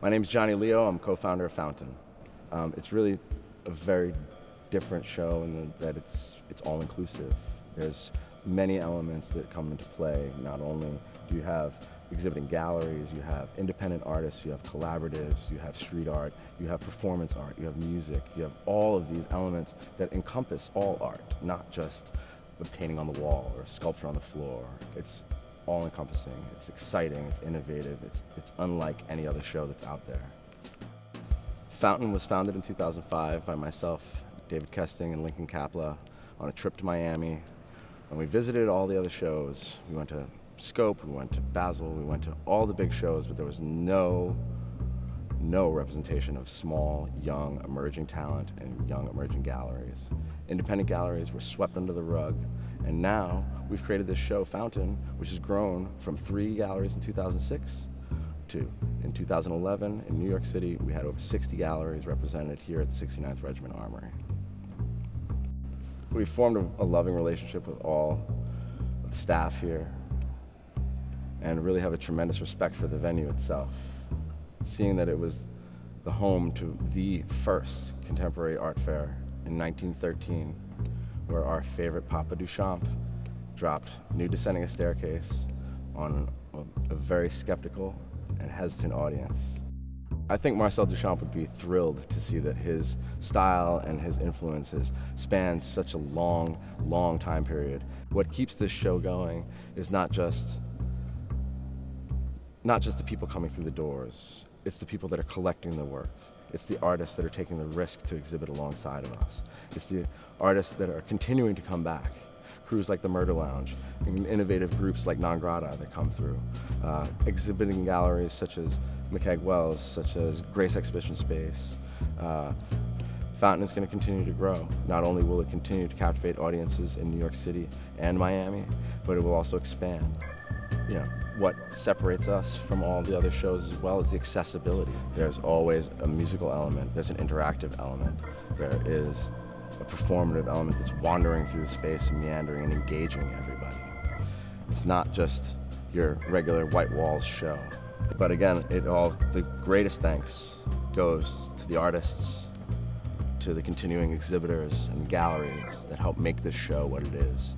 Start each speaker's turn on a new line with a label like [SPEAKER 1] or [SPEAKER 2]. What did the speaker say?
[SPEAKER 1] My name is Johnny Leo. I'm co-founder of Fountain. Um, it's really a very different show in that it's it's all inclusive. There's many elements that come into play. Not only do you have exhibiting galleries, you have independent artists, you have collaboratives, you have street art, you have performance art, you have music, you have all of these elements that encompass all art, not just a painting on the wall or a sculpture on the floor. It's all encompassing, it's exciting, it's innovative, it's, it's unlike any other show that's out there. Fountain was founded in 2005 by myself, David Kesting, and Lincoln Kapla on a trip to Miami. And we visited all the other shows. We went to Scope, we went to Basel, we went to all the big shows, but there was no, no representation of small, young, emerging talent and young, emerging galleries. Independent galleries were swept under the rug, and now we've created this show, Fountain, which has grown from three galleries in 2006 to in 2011 in New York City, we had over 60 galleries represented here at the 69th Regiment Armory. We formed a, a loving relationship with all the staff here, and really have a tremendous respect for the venue itself. Seeing that it was the home to the first contemporary art fair in 1913, where our favorite Papa Duchamp dropped Nude Descending a Staircase on a, a very skeptical and hesitant audience. I think Marcel Duchamp would be thrilled to see that his style and his influences span such a long, long time period. What keeps this show going is not just not just the people coming through the doors, it's the people that are collecting the work. It's the artists that are taking the risk to exhibit alongside of us. It's the artists that are continuing to come back. Crews like the Murder Lounge, and innovative groups like Non Grata that come through, uh, exhibiting galleries such as McCaig Welles, such as Grace Exhibition Space. Uh, Fountain is going to continue to grow. Not only will it continue to captivate audiences in New York City and Miami, but it will also expand you know, what separates us from all the other shows as well is the accessibility. There's always a musical element, there's an interactive element, there is a performative element that's wandering through the space and meandering and engaging everybody. It's not just your regular white walls show. But again, it all the greatest thanks goes to the artists, to the continuing exhibitors and galleries that help make this show what it is.